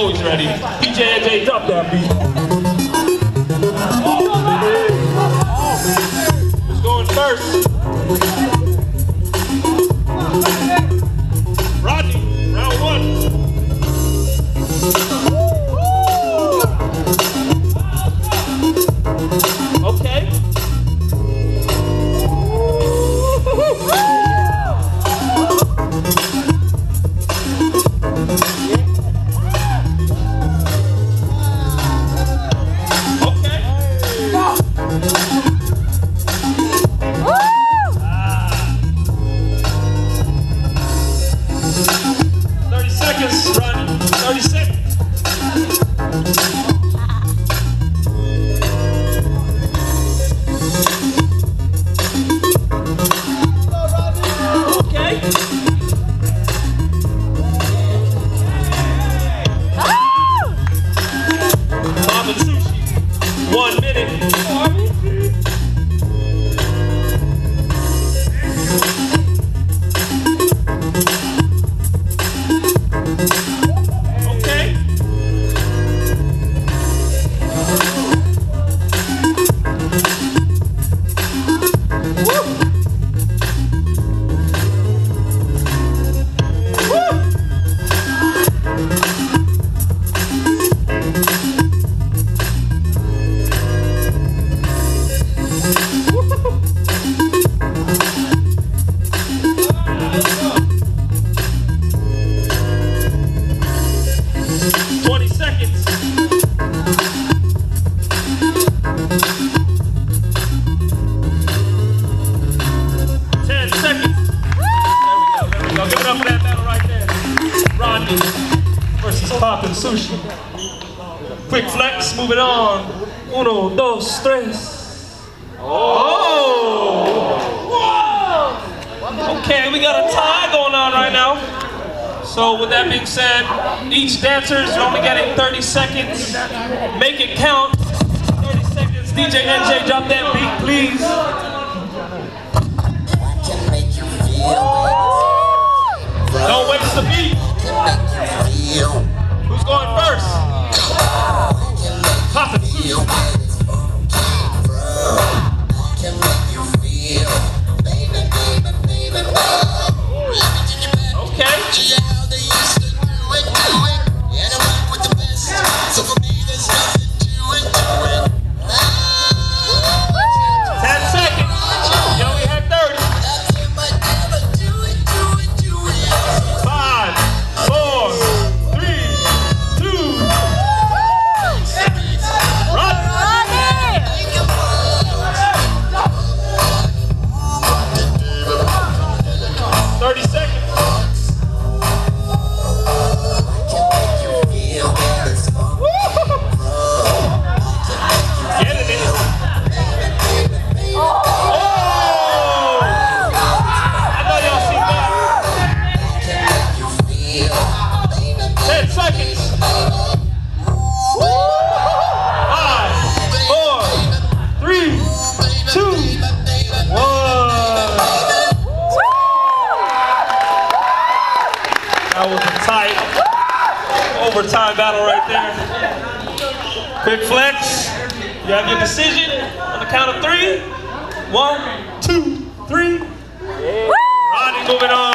always ready. DJ NJ, drop that beat. Who's going first? Rodney, round one. Twenty Rodney versus Poppin' Sushi. Quick flex. Moving on. Uno, dos, tres. Oh! Whoa! Okay, we got a tie going on right now. So with that being said, each dancer is only getting 30 seconds. Make it count. 30 seconds. DJ NJ, drop that beat, please. Don't waste the beat. Seconds. Five, four, three, two, one. That was a tight overtime battle right there. Quick flex. You have your decision on the count of three. One, two, three. Rodney moving on.